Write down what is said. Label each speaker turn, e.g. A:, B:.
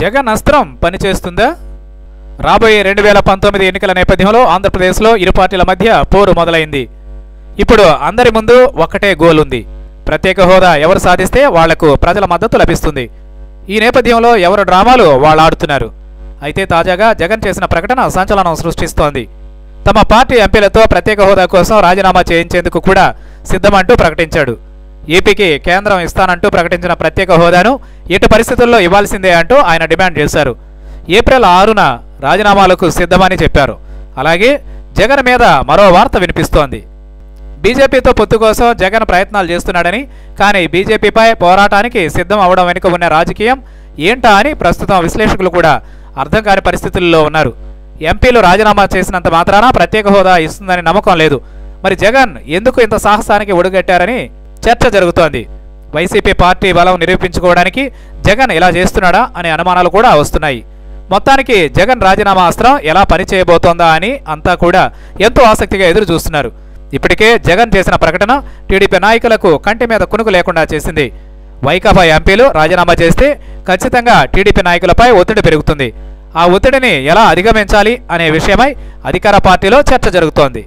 A: జగన్ అస్త్రం పనిచేస్తుందా? రాబోయే రెండు వేల పంతొమ్మిది ఎన్నికల నేపథ్యంలో ఆంధ్రప్రదేశ్లో ఇరు పార్టీల మధ్య పోరు మొదలైంది. ఇప్పుడు అందరి ముందు ఒక్కటే గోల్ ఉంది. ప్రత్యేక హోదా ఎవరు సాధిస్తే వాళ్ళకు ప్రజల మద్దతు లభిస్తుంది. ఈ నేపథ్యంలో ఎవరు డ్రామాలు వాళ్ళు ఆడుతున్నారు. అయితే తాజాగా జగన్ చేసిన ప్రకటన సంచలనం సృష్టిస్తోంది. తమ పార్టీ ఎంపీలతో ప్రత్యేక హోదా కోసం రాజీనామా చేయించేందుకు కూడా సిద్ధమంటూ ప్రకటించాడు. ఏపీకి కేంద్రం ఇస్తానంటూ ప్రకటించిన ప్రత్యేక హోదాను ఎటు పరిస్థితుల్లో ఇవ్వాల్సిందే అంటూ ఆయన డిమాండ్ చేశారు. ఏప్రిల్ ఆరున రాజీనామాలకు సిద్ధమని చెప్పారు. అలాగే జగన్ మీద మరో వార్త వినిపిస్తోంది. బీజేపీతో పొత్తు కోసం జగన్ ప్రయత్నాలు చేస్తున్నాడని కానీ బీజేపీపై పోరాటానికి సిద్ధం అవడం వెనుక ఉన్న రాజకీయం ఏంటా అని ప్రస్తుతం విశ్లేషకులు కూడా అర్థం కాని పరిస్థితుల్లో ఉన్నారు. ఎంపీలు రాజీనామా చేసినంత మాత్రాన ప్రత్యేక హోదా ఇస్తుందని నమ్మకం లేదు. మరి జగన్ ఎందుకు ఇంత సాహసానికి ఒడుగట్టారని చర్చ జరుగుతోంది. వైసీపీ పార్టీ బలం నిరూపించుకోవడానికి జగన్ ఇలా చేస్తున్నాడా అనే అనుమానాలు కూడా వస్తున్నాయి. మొత్తానికి జగన్ రాజీనామా అస్త్రం ఎలా పనిచేయబోతోందా అని అంతా కూడా ఎంతో ఆసక్తిగా ఎదురు చూస్తున్నారు. ఇప్పటికే జగన్ చేసిన ప్రకటన టీడీపీ నాయకులకు కంటి మీద కునుకు లేకుండా చేసింది. వైకాపా ఎంపీలు రాజీనామా చేస్తే ఖచ్చితంగా టీడీపీ నాయకులపై ఒత్తిడి పెరుగుతుంది. ఆ ఒత్తిడిని ఎలా అధిగమించాలి అనే విషయమై అధికార పార్టీలో చర్చ జరుగుతోంది.